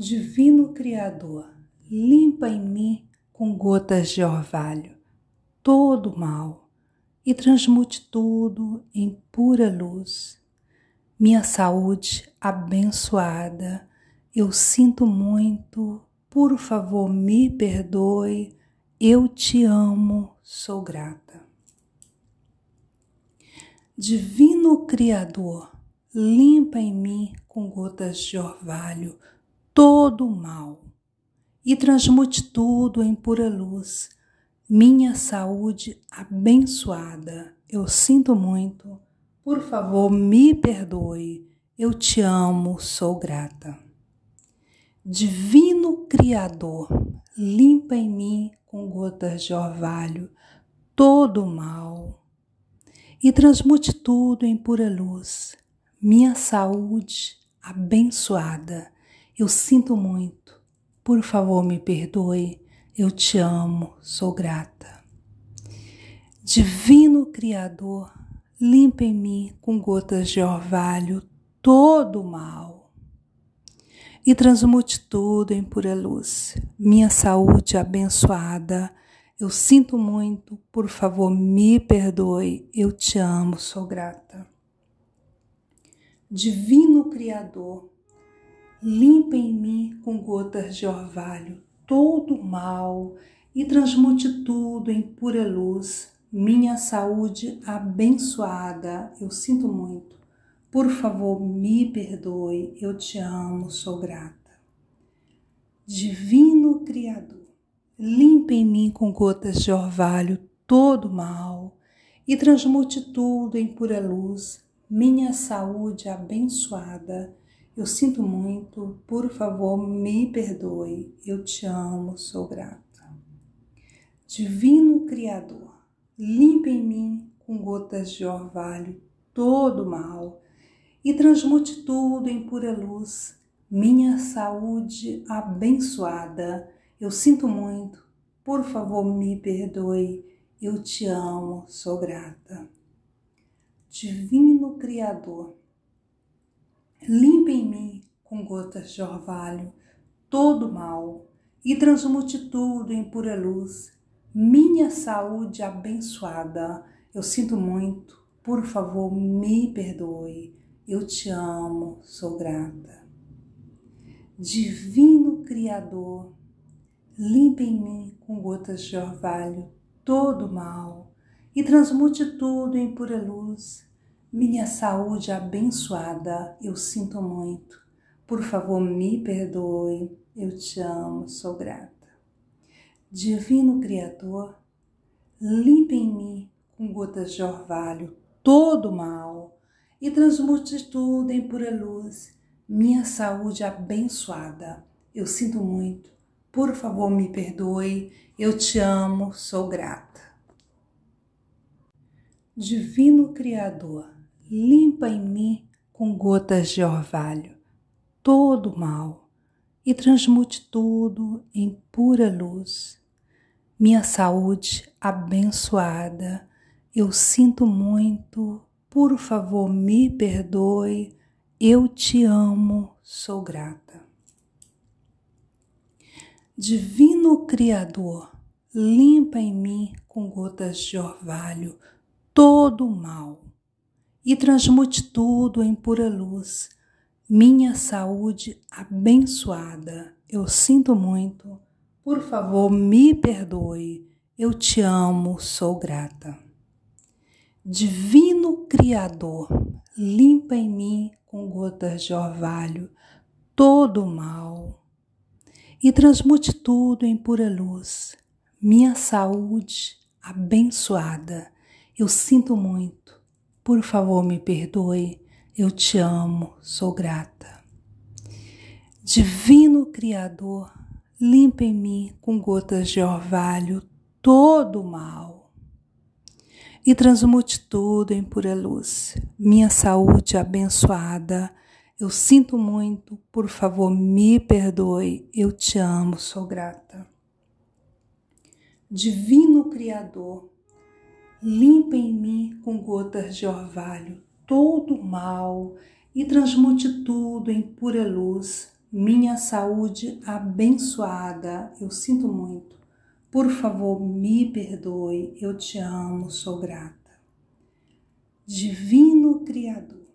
Divino Criador, limpa em mim com gotas de orvalho todo o mal e transmute tudo em pura luz. Minha saúde abençoada, eu sinto muito, por favor me perdoe, eu te amo, sou grata. Divino Criador, limpa em mim com gotas de orvalho todo o mal e transmute tudo em pura luz. Minha saúde abençoada, eu sinto muito. Por favor, me perdoe. Eu te amo, sou grata. Divino Criador, limpa em mim com gotas de orvalho todo o mal e transmute tudo em pura luz. Minha saúde abençoada, eu sinto muito. Por favor, me perdoe. Eu te amo, sou grata. Divino Criador, limpa em mim com gotas de orvalho todo o mal e transmute tudo em pura luz. Minha saúde abençoada, eu sinto muito, por favor, me perdoe. Eu te amo, sou grata. Divino Criador, limpa em mim com gotas de orvalho todo o mal e transmute tudo em pura luz. Minha saúde abençoada, eu sinto muito. Por favor, me perdoe, eu te amo, sou grata. Divino Criador, limpa em mim com gotas de orvalho todo o mal e transmute tudo em pura luz. Minha saúde abençoada, eu sinto muito, por favor, me perdoe. Eu te amo, sou grata. Divino Criador, limpa em mim com gotas de orvalho todo o mal e transmute tudo em pura luz. Minha saúde abençoada, eu sinto muito, por favor, me perdoe. Eu te amo, sou grata. Divino Criador, limpe em mim com gotas de orvalho todo mal e transmute tudo em pura luz. Minha saúde abençoada, eu sinto muito, por favor me perdoe, eu te amo, sou grata. Divino Criador, limpe em mim com gotas de orvalho todo mal e transmute tudo em pura luz. Minha saúde abençoada, eu sinto muito. Por favor, me perdoe. Eu te amo, sou grata. Divino Criador, limpe em mim com gotas de orvalho todo o mal e transmute tudo em pura luz. Minha saúde abençoada, eu sinto muito. Por favor, me perdoe. Eu te amo, sou grata. Divino Criador, limpa em mim com gotas de orvalho todo o mal e transmute tudo em pura luz. Minha saúde abençoada, eu sinto muito, por favor me perdoe, eu te amo, sou grata. Divino Criador, limpa em mim com gotas de orvalho todo o mal e transmute tudo em pura luz. Minha saúde abençoada, eu sinto muito. Por favor, me perdoe. Eu te amo, sou grata. Divino Criador, limpa em mim com gotas de orvalho todo o mal e transmute tudo em pura luz. Minha saúde abençoada, eu sinto muito. Por favor, me perdoe. Eu te amo, sou grata. Divino Criador, limpa em mim com gotas de orvalho todo o mal e transmute tudo em pura luz. Minha saúde abençoada, eu sinto muito, por favor, me perdoe. Eu te amo, sou grata. Divino Criador, limpa em mim com gotas de orvalho todo o mal e transmute tudo em pura luz. minha saúde abençoada, eu sinto muito. Por favor, me perdoe, eu te amo, sou grata. Divino Criador,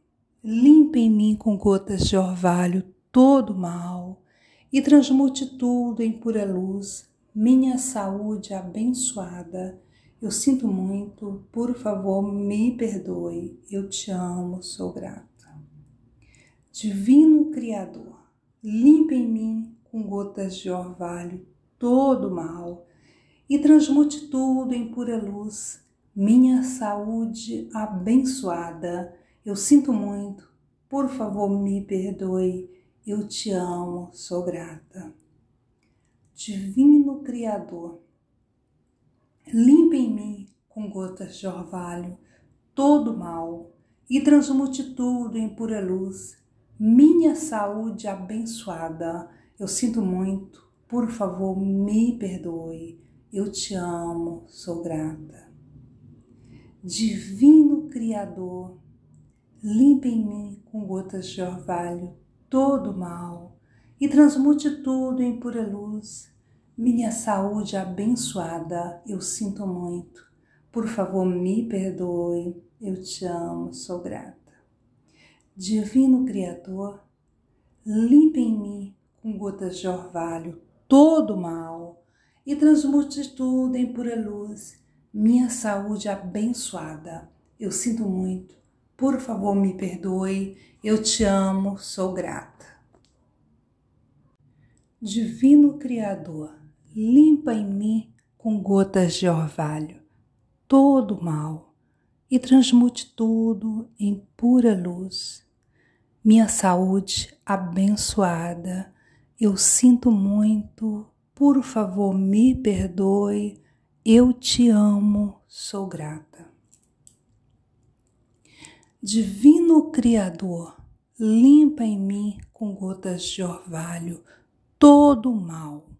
limpe em mim com gotas de orvalho todo mal e transmute tudo em pura luz, minha saúde abençoada. Eu sinto muito, por favor, me perdoe, eu te amo, sou grata. Divino Criador, limpe em mim com gotas de orvalho todo mal e transmute tudo em pura luz, minha saúde abençoada. Eu sinto muito, por favor, me perdoe, eu te amo, sou grata. Divino Criador, limpe em mim com gotas de orvalho todo mal e transmute tudo em pura luz minha saúde abençoada. Eu sinto muito, por favor, me perdoe. Eu te amo, sou grata. Divino Criador, limpe em mim com gotas de orvalho todo mal e transmute tudo em pura luz. Minha saúde abençoada, eu sinto muito. Por favor, me perdoe. Eu te amo, sou grata. Divino Criador, limpe em mim com gotas de orvalho todo o mal e transmute tudo em pura luz, minha saúde abençoada. Eu sinto muito, por favor me perdoe, eu te amo, sou grata. Divino Criador, limpa em mim com gotas de orvalho todo o mal e transmute tudo em pura luz minha saúde abençoada. Eu sinto muito, por favor, me perdoe. Eu te amo, sou grata. Divino Criador, limpa em mim com gotas de orvalho todo o mal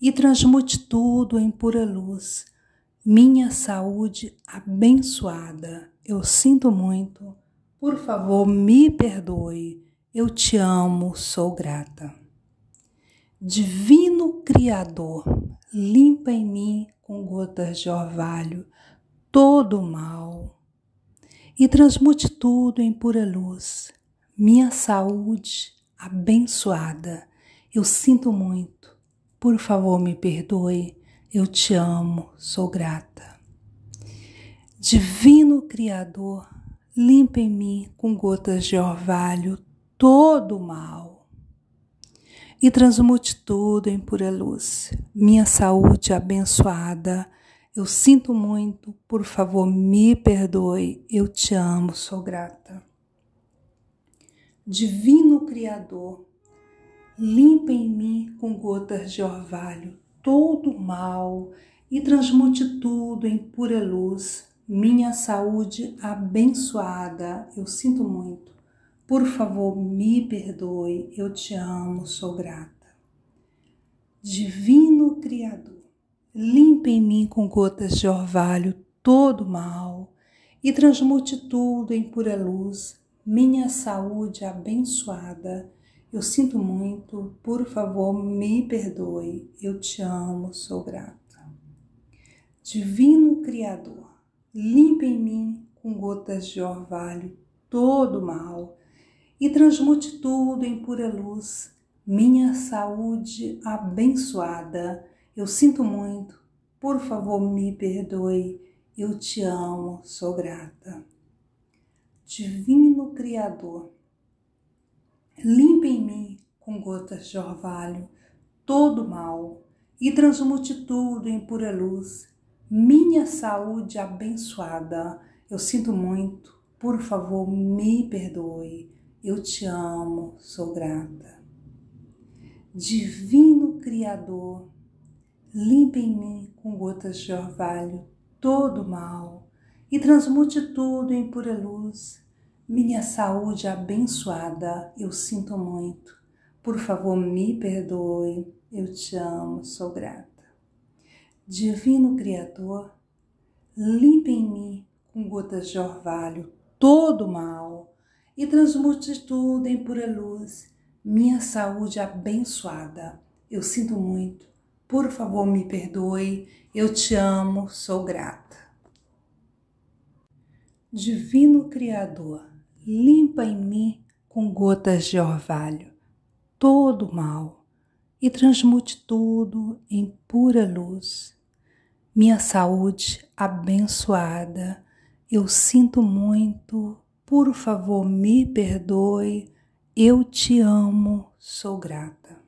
e transmute tudo em pura luz. Minha saúde abençoada. Eu sinto muito por favor, me perdoe. Eu te amo, sou grata. Divino Criador, limpa em mim com gotas de orvalho todo o mal e transmute tudo em pura luz. Minha saúde abençoada. Eu sinto muito. Por favor, me perdoe. Eu te amo, sou grata. Divino Criador, limpa em mim com gotas de orvalho todo o mal e transmute tudo em pura luz. Minha saúde abençoada, eu sinto muito, por favor, me perdoe, eu te amo, sou grata. Divino Criador, limpa em mim com gotas de orvalho todo o mal e transmute tudo em pura luz minha saúde abençoada, eu sinto muito. Por favor, me perdoe, eu te amo, sou grata. Divino Criador, limpe em mim com gotas de orvalho todo mal e transmute tudo em pura luz, minha saúde abençoada. Eu sinto muito, por favor, me perdoe, eu te amo, sou grata. Divino Criador, limpe em mim com gotas de orvalho todo o mal e transmute tudo em pura luz, minha saúde abençoada. Eu sinto muito, por favor me perdoe, eu te amo, sou grata. Divino Criador, limpe em mim com gotas de orvalho todo mal e transmute tudo em pura luz, minha saúde abençoada. Eu sinto muito, por favor, me perdoe. Eu te amo, sou grata. Divino Criador, limpe em mim com gotas de orvalho todo mal e transmute tudo em pura luz. Minha saúde abençoada, eu sinto muito. Por favor, me perdoe. Eu te amo, sou grata. Divino Criador, limpe em mim com gotas de orvalho todo o mal e transmute tudo em pura luz, minha saúde abençoada. Eu sinto muito. Por favor, me perdoe. Eu te amo, sou grata. Divino Criador, limpa em mim com gotas de orvalho todo o mal e transmute tudo em pura luz. Minha saúde abençoada, eu sinto muito, por favor me perdoe, eu te amo, sou grata.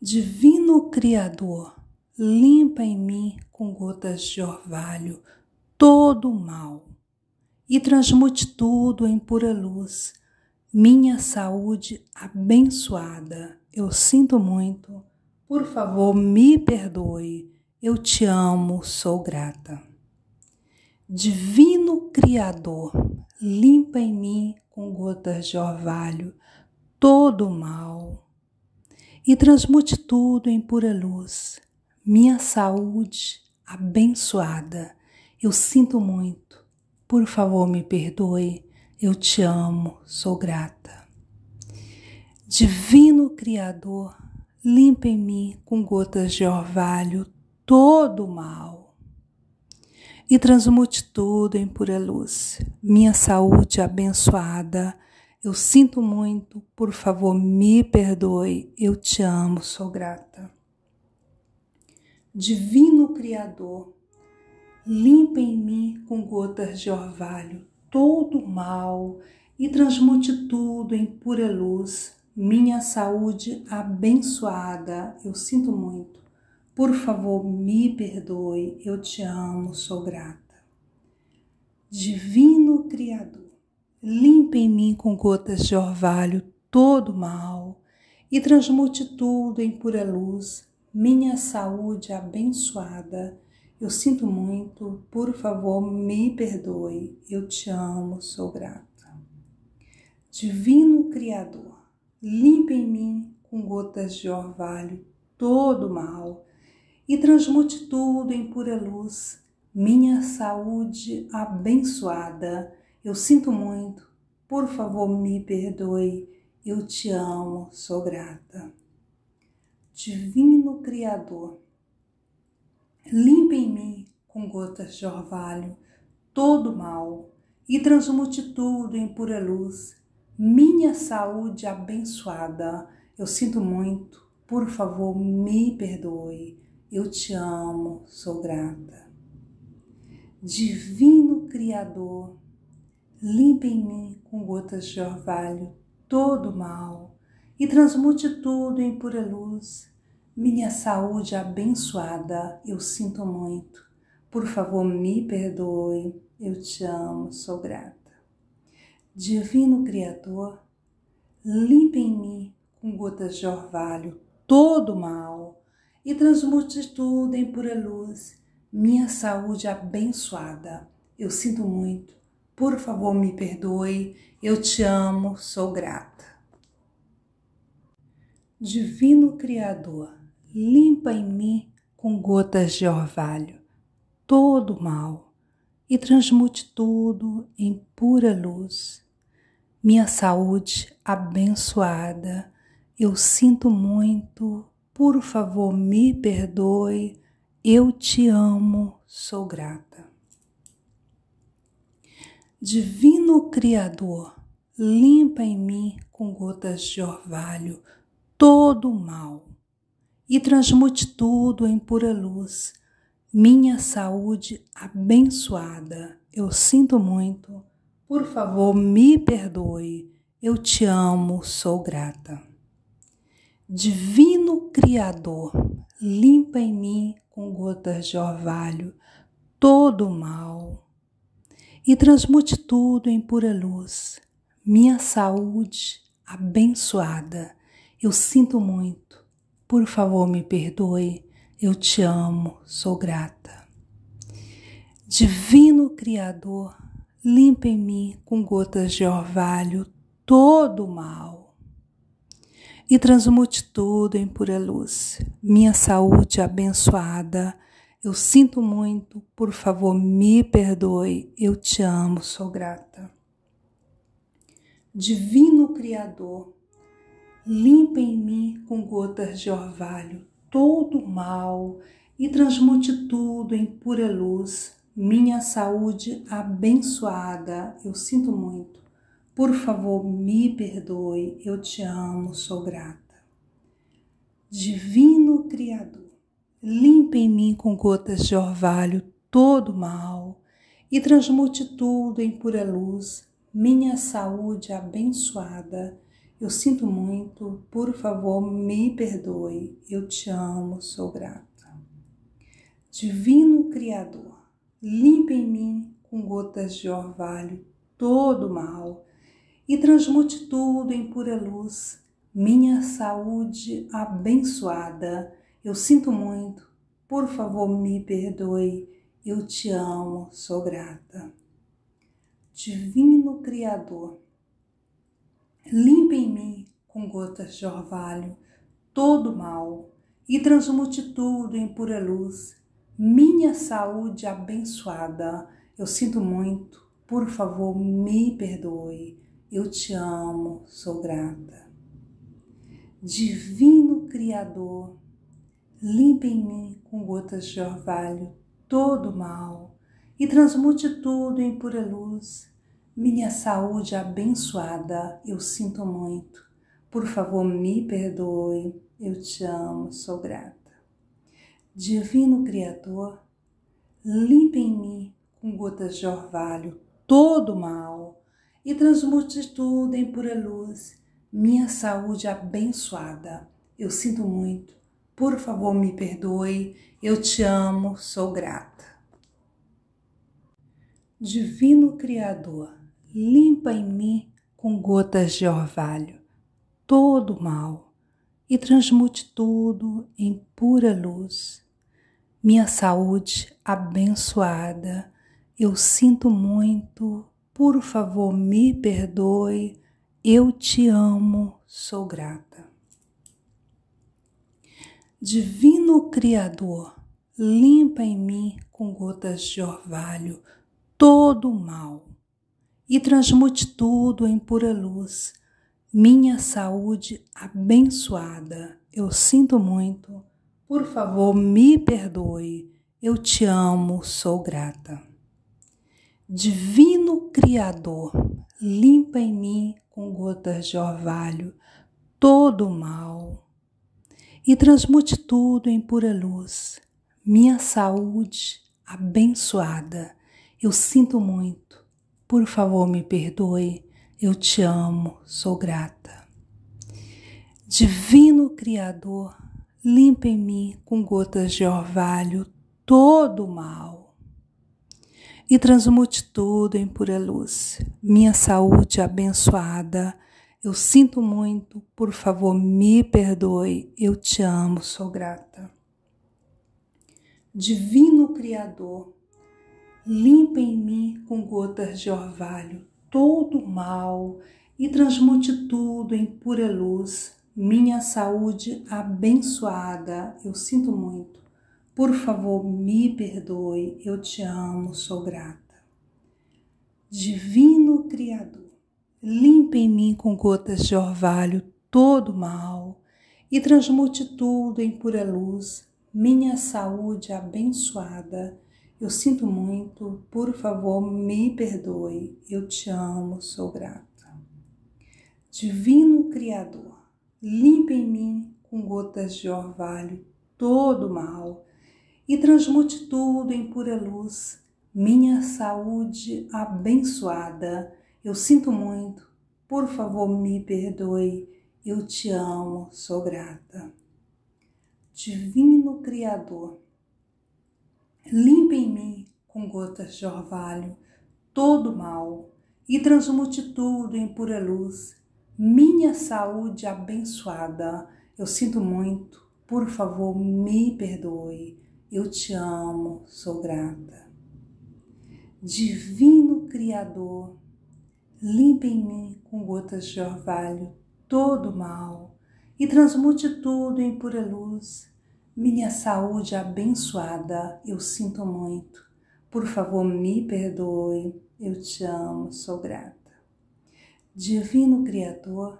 Divino Criador, limpa em mim com gotas de orvalho todo o mal e transmute tudo em pura luz. Minha saúde abençoada, eu sinto muito, por favor me perdoe, eu te amo, sou grata. Divino Criador, limpa em mim com gotas de orvalho todo o mal e transmute tudo em pura luz. Minha saúde abençoada, eu sinto muito. Por favor, me perdoe. Eu te amo, sou grata. Divino Criador, limpa em mim com gotas de orvalho todo o mal e transmute tudo em pura luz. Minha saúde abençoada eu sinto muito, por favor, me perdoe. Eu te amo, sou grata. Divino Criador, limpa em mim com gotas de orvalho todo o mal e transmute tudo em pura luz. Minha saúde abençoada, eu sinto muito. Por favor, me perdoe. Eu te amo, sou grata. Divino Criador, limpe em mim com gotas de orvalho todo o mal e transmute tudo em pura luz, minha saúde abençoada. Eu sinto muito, por favor, me perdoe. Eu te amo, sou grata. Divino Criador, limpe em mim com gotas de orvalho todo o mal e transmute tudo em pura luz, minha saúde abençoada eu sinto muito, por favor me perdoe, eu te amo, sou grata. Divino Criador, limpe em mim com gotas de orvalho todo mal e transmute tudo em pura luz. Minha saúde abençoada, eu sinto muito, por favor me perdoe, eu te amo, sou grata. Divino Criador, limpe em mim com gotas de orvalho todo mal e transmute tudo em pura luz. Minha saúde abençoada, eu sinto muito. Por favor, me perdoe. Eu te amo, sou grata. Divino Criador, limpe em mim com gotas de orvalho todo o mal e transmute tudo em pura luz. Minha saúde abençoada, eu sinto muito por favor, me perdoe. Eu te amo, sou grata. Divino Criador, limpa em mim com gotas de orvalho todo o mal e transmute tudo em pura luz. Minha saúde abençoada, eu sinto muito, por favor, me perdoe. Eu te amo, sou grata. Divino Criador, limpa em mim com gotas de orvalho todo o mal e transmute tudo em pura luz. Minha saúde abençoada, eu sinto muito. Por favor, me perdoe. Eu te amo, sou grata. Divino Criador, limpa em mim com gotas de orvalho todo o mal e transmute tudo em pura luz. Minha saúde abençoada. Eu sinto muito. Por favor, me perdoe. Eu te amo, sou grata. Divino Criador, limpa em mim com gotas de orvalho todo o mal e transmute tudo em pura luz. Minha saúde abençoada eu sinto muito, por favor, me perdoe. Eu te amo, sou grata. Divino Criador, limpa em mim com gotas de orvalho todo o mal e transmute tudo em pura luz. Minha saúde abençoada, eu sinto muito. Por favor, me perdoe, eu te amo, sou grata. Divino Criador, limpa em mim com gotas de orvalho todo o mal e transmute tudo em pura luz. Minha saúde abençoada, eu sinto muito, por favor, me perdoe. Eu te amo, sou grata. Divino Criador, limpa em mim com gotas de orvalho todo o mal e transmute tudo em pura luz. Minha saúde abençoada, eu sinto muito, por favor, me perdoe. Eu te amo, sou grata. Divino Criador, Limpe em mim com gotas de orvalho todo mal e transmute tudo em pura luz. Minha saúde abençoada, eu sinto muito, por favor, me perdoe. Eu te amo, sou grata. Divino Criador, limpe em mim com gotas de orvalho todo mal e transmute tudo em pura luz. Minha saúde abençoada, eu sinto muito. Por favor, me perdoe. Eu te amo, sou grata. Divino Criador, limpe em mim com gotas de orvalho todo o mal e transmute tudo em pura luz. Minha saúde abençoada, eu sinto muito. Por favor, me perdoe. Eu te amo, sou grata. Divino Criador, limpa em mim com gotas de orvalho todo o mal e transmute tudo em pura luz. Minha saúde abençoada, eu sinto muito, por favor me perdoe, eu te amo, sou grata. Divino Criador, limpa em mim com gotas de orvalho todo o mal e transmute tudo em pura luz. Minha saúde abençoada, eu sinto muito. Por favor, me perdoe. Eu te amo, sou grata. Divino Criador, limpa em mim com gotas de orvalho todo o mal e transmute tudo em pura luz. Minha saúde abençoada, eu sinto muito. Por favor, me perdoe. Eu te amo, sou grata. Divino Criador, limpa em mim com gotas de orvalho todo o mal e transmute tudo em pura luz. Minha saúde abençoada, eu sinto muito, por favor, me perdoe. Eu te amo, sou grata. Divino Criador, limpa em mim com gotas de orvalho todo o mal e transmute tudo em pura luz. Minha saúde abençoada, eu sinto muito. Por favor, me perdoe, eu te amo, sou grata. Divino Criador, limpa em mim com gotas de orvalho todo o mal e transmute tudo em pura luz. Minha saúde abençoada, eu sinto muito, por favor, me perdoe. Eu te amo, sou grata. Divino Criador, limpe em mim com gotas de orvalho todo o mal e transmute tudo em pura luz. Minha saúde abençoada, eu sinto muito, por favor, me perdoe. Eu te amo, sou grata. Divino Criador, Limpe em mim com gotas de orvalho todo mal e transmute tudo em pura luz. Minha saúde abençoada, eu sinto muito, por favor, me perdoe. Eu te amo, sou grata. Divino Criador, limpe em mim com gotas de orvalho todo mal e transmute tudo em pura luz. Minha saúde abençoada, eu sinto muito. Por favor, me perdoe. Eu te amo, sou grata. Divino Criador,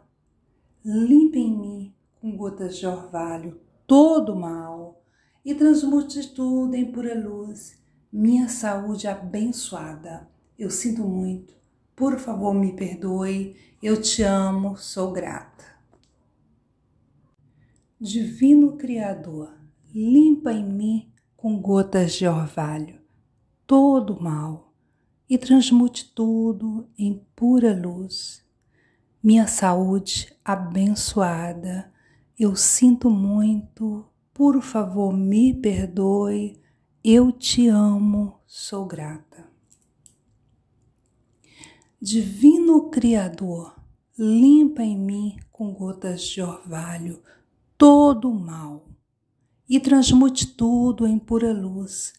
limpa em mim com gotas de orvalho todo o mal e transmute tudo em pura luz, minha saúde abençoada. Eu sinto muito, por favor me perdoe, eu te amo, sou grata. Divino Criador, limpa em mim com gotas de orvalho todo o mal e transmute tudo em pura luz. Minha saúde abençoada, eu sinto muito, por favor me perdoe, eu te amo, sou grata. Divino Criador, limpa em mim com gotas de orvalho todo o mal e transmute tudo em pura luz.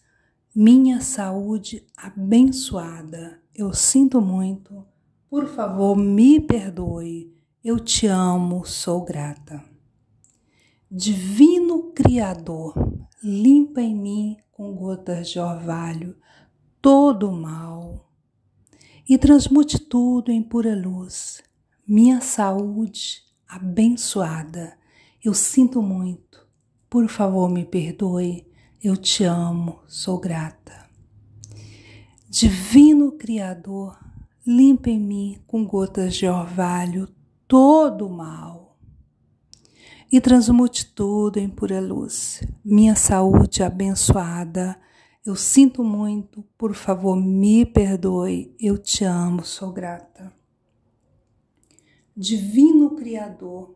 Minha saúde abençoada, eu sinto muito. Por favor, me perdoe. Eu te amo, sou grata. Divino Criador, limpa em mim com gotas de orvalho todo o mal e transmute tudo em pura luz. Minha saúde abençoada eu sinto muito. Por favor, me perdoe. Eu te amo, sou grata. Divino Criador, limpa em mim com gotas de orvalho todo o mal e transmute tudo em pura luz. Minha saúde abençoada, eu sinto muito, por favor, me perdoe. Eu te amo, sou grata. Divino Criador,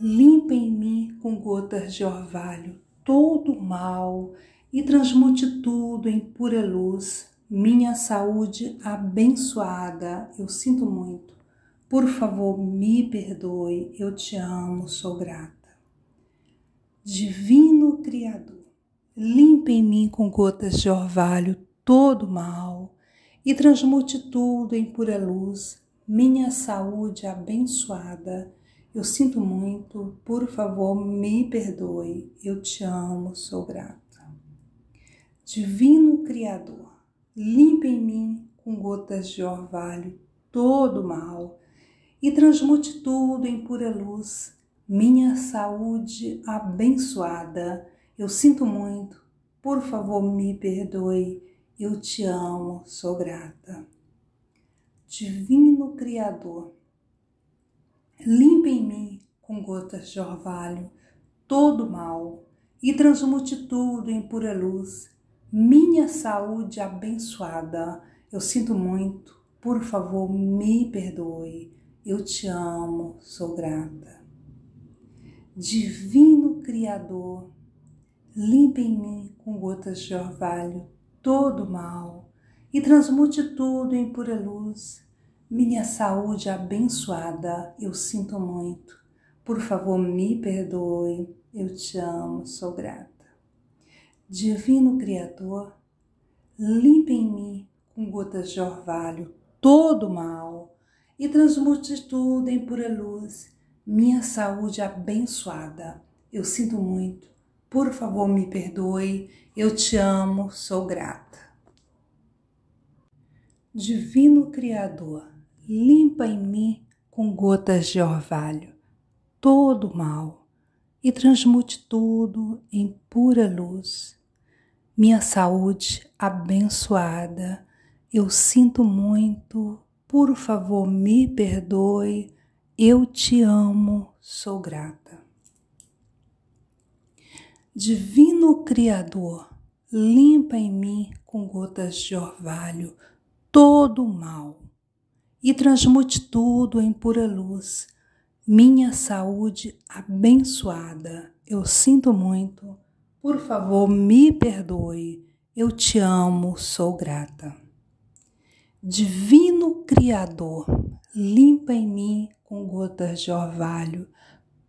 limpa em mim com gotas de orvalho todo o mal e transmute tudo em pura luz. Minha saúde abençoada, eu sinto muito. Por favor, me perdoe, eu te amo, sou grata. Divino Criador, limpa em mim com gotas de orvalho todo o mal e transmute tudo em pura luz. Minha saúde abençoada, eu sinto muito, por favor, me perdoe. Eu te amo, sou grata. Divino Criador, limpa em mim com gotas de orvalho todo o mal e transmute tudo em pura luz. Minha saúde abençoada. Eu sinto muito, por favor, me perdoe. Eu te amo, sou grata. Divino Criador, limpa em mim com gotas de orvalho todo mal e transmute tudo em pura luz. Minha saúde abençoada, eu sinto muito, por favor me perdoe, eu te amo, sou grata. Divino Criador, limpa em mim com gotas de orvalho todo mal e transmute tudo em pura luz minha saúde abençoada, eu sinto muito. Por favor, me perdoe. Eu te amo, sou grata. Divino Criador, limpe em mim com gotas de orvalho todo o mal e transmute tudo em pura luz. Minha saúde abençoada, eu sinto muito. Por favor, me perdoe. Eu te amo, sou grata. Divino Criador, limpa em mim com gotas de orvalho todo o mal e transmute tudo em pura luz. Minha saúde abençoada, eu sinto muito, por favor me perdoe, eu te amo, sou grata. Divino Criador, limpa em mim com gotas de orvalho todo o mal e transmute tudo em pura luz. Minha saúde abençoada, eu sinto muito. Por favor, me perdoe. Eu te amo, sou grata. Divino Criador, limpa em mim com gotas de orvalho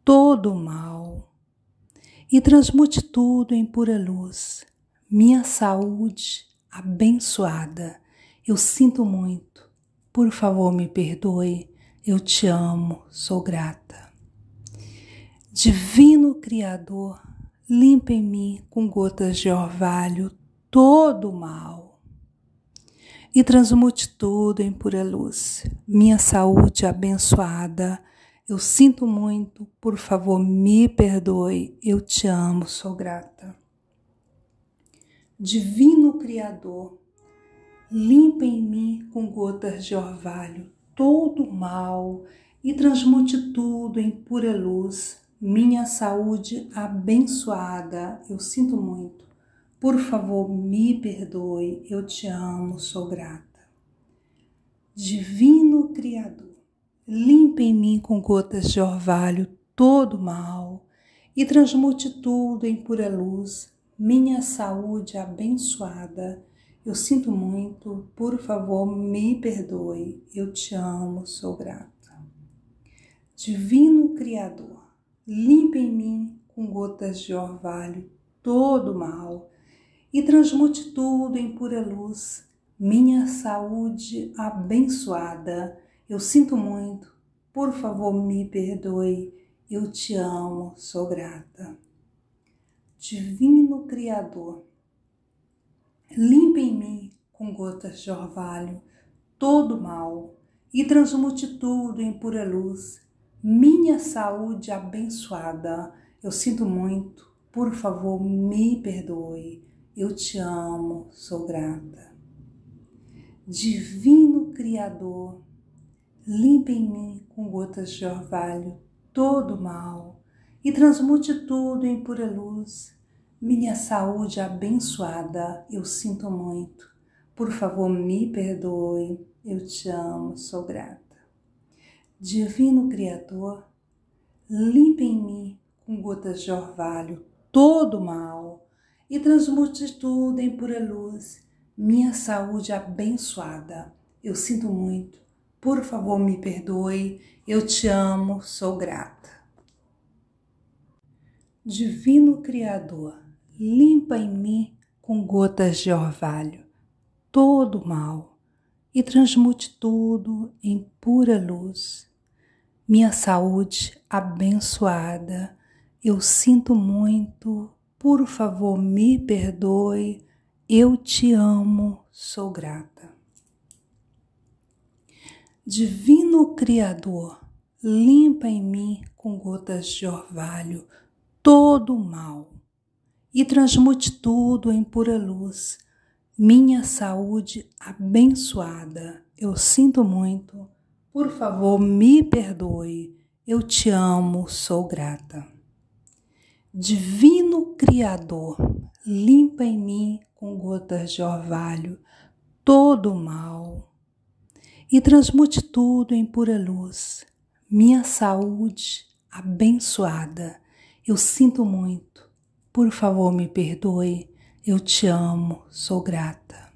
todo o mal e transmute tudo em pura luz. Minha saúde abençoada, eu sinto muito. Por favor, me perdoe. Eu te amo, sou grata. Divino Criador, limpa em mim com gotas de orvalho todo o mal e transmute tudo em pura luz. Minha saúde abençoada. Eu sinto muito, por favor, me perdoe. Eu te amo, sou grata. Divino Criador, limpa em mim com gotas de orvalho todo o mal e transmute tudo em pura luz. Minha saúde abençoada. Eu sinto muito. Por favor, me perdoe, eu te amo, sou grata. Divino Criador, limpe em mim com gotas de orvalho todo mal e transmute tudo em pura luz, minha saúde abençoada. Eu sinto muito, por favor, me perdoe, eu te amo, sou grata. Divino Criador, limpe em mim com gotas de orvalho todo mal e transmute tudo em pura luz, minha saúde abençoada. Eu sinto muito, por favor me perdoe, eu te amo, sou grata. Divino Criador, limpe em mim com gotas de orvalho todo mal e transmute tudo em pura luz. Minha saúde abençoada, eu sinto muito, por favor me perdoe eu te amo, sou grata. Divino Criador, limpe em mim com gotas de orvalho todo mal e transmute tudo em pura luz. Minha saúde abençoada, eu sinto muito. Por favor, me perdoe. Eu te amo, sou grata. Divino Criador, limpe em mim com gotas de orvalho todo mal e transmute tudo em pura luz. Minha saúde abençoada. Eu sinto muito. Por favor, me perdoe. Eu te amo, sou grata. Divino Criador, limpa em mim com gotas de orvalho todo o mal e transmute tudo em pura luz. Minha saúde abençoada, eu sinto muito, por favor, me perdoe. Eu te amo, sou grata. Divino Criador, limpa em mim com gotas de orvalho todo o mal e transmute tudo em pura luz. Minha saúde abençoada. Eu sinto muito. Por favor, me perdoe. Eu te amo, sou grata. Divino Criador, limpa em mim com gotas de orvalho todo o mal e transmute tudo em pura luz. Minha saúde abençoada. Eu sinto muito. Por favor, me perdoe. Eu te amo, sou grata.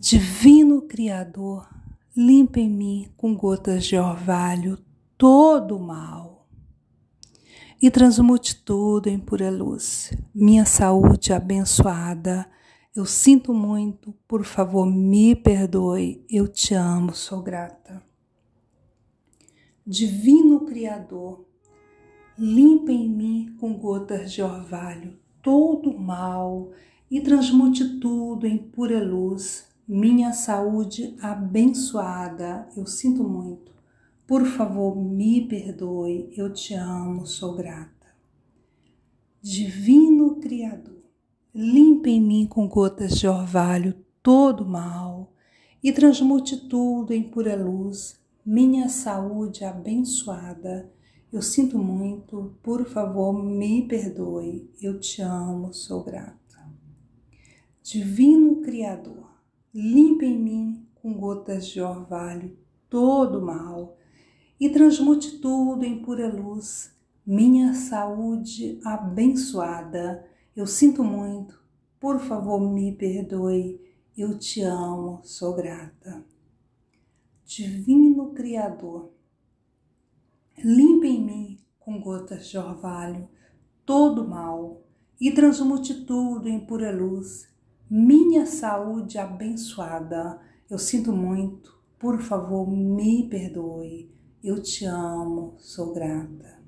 Divino Criador, limpa em mim com gotas de orvalho todo o mal e transmute tudo em pura luz. Minha saúde abençoada. Eu sinto muito, por favor, me perdoe. Eu te amo, sou grata. Divino Criador, limpa em mim com gotas de orvalho todo o mal e transmute tudo em pura luz. Minha saúde abençoada. Eu sinto muito por favor, me perdoe, eu te amo, sou grata. Divino Criador, limpe em mim com gotas de orvalho todo mal e transmute tudo em pura luz, minha saúde abençoada. Eu sinto muito, por favor, me perdoe, eu te amo, sou grata. Divino Criador, limpe em mim com gotas de orvalho todo mal e transmute tudo em pura luz. Minha saúde abençoada. Eu sinto muito. Por favor, me perdoe. Eu te amo, sou grata. Divino Criador, limpe em mim com gotas de orvalho todo mal e transmute tudo em pura luz. Minha saúde abençoada. Eu sinto muito. Por favor, me perdoe. Eu te amo, sou grata.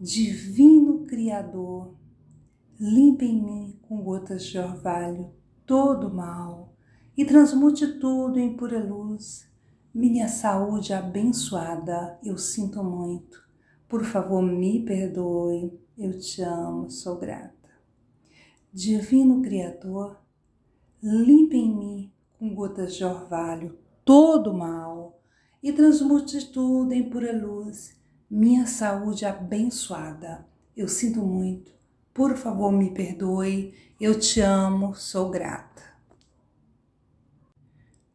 Divino Criador, limpa em mim com gotas de orvalho todo mal e transmute tudo em pura luz. Minha saúde abençoada, eu sinto muito. Por favor, me perdoe. Eu te amo, sou grata. Divino Criador, limpe em mim com gotas de orvalho todo o mal e transmute tudo em pura luz. Minha saúde abençoada, eu sinto muito. Por favor, me perdoe. Eu te amo, sou grata.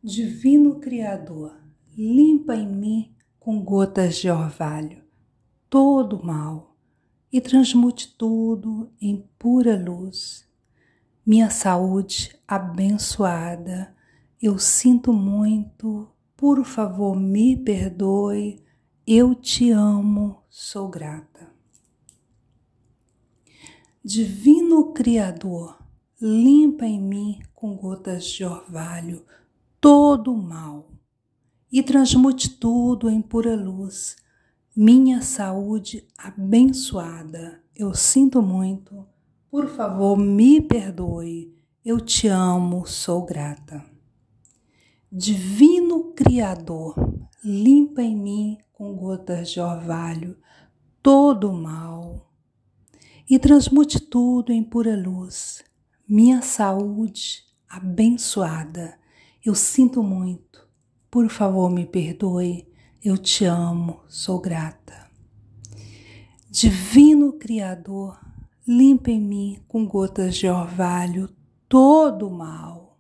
Divino Criador, limpa em mim com gotas de orvalho todo o mal e transmute tudo em pura luz. Minha saúde abençoada, eu sinto muito, por favor me perdoe, eu te amo, sou grata. Divino Criador, limpa em mim com gotas de orvalho todo o mal e transmute tudo em pura luz. Minha saúde abençoada, eu sinto muito. Por favor, me perdoe. Eu te amo, sou grata. Divino Criador, limpa em mim com gotas de orvalho todo o mal e transmute tudo em pura luz. Minha saúde abençoada eu sinto muito. Por favor, me perdoe. Eu te amo, sou grata. Divino Criador, limpa em mim com gotas de orvalho todo o mal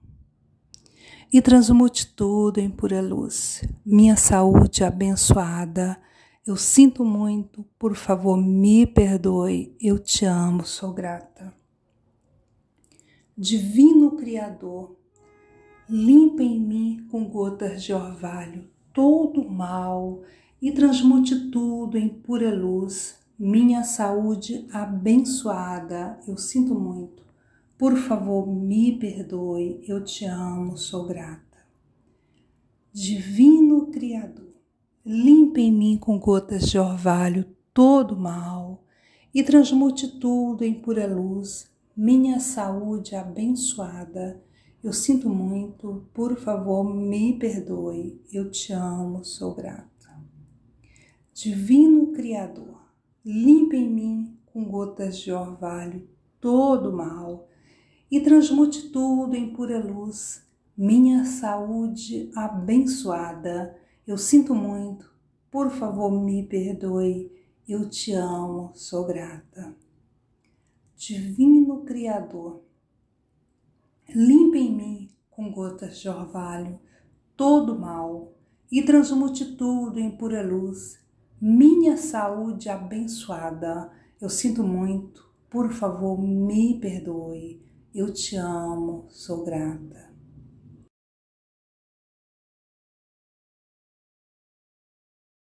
e transmute tudo em pura luz. Minha saúde abençoada, eu sinto muito, por favor, me perdoe. Eu te amo, sou grata. Divino Criador, limpa em mim com gotas de orvalho todo o mal e transmute tudo em pura luz. Minha saúde abençoada, eu sinto muito. Por favor, me perdoe, eu te amo, sou grata. Divino Criador, limpa em mim com gotas de orvalho todo o mal e transmute tudo em pura luz. Minha saúde abençoada, eu sinto muito, por favor, me perdoe. Eu te amo, sou grata. Divino Criador, limpe em mim com gotas de orvalho todo o mal e transmute tudo em pura luz. Minha saúde abençoada, eu sinto muito, por favor, me perdoe. Eu te amo, sou grata. Divino Criador, Limpe em mim com gotas de orvalho todo mal e transmute tudo em pura luz. Minha saúde abençoada, eu sinto muito, por favor me perdoe. Eu te amo, sou grata.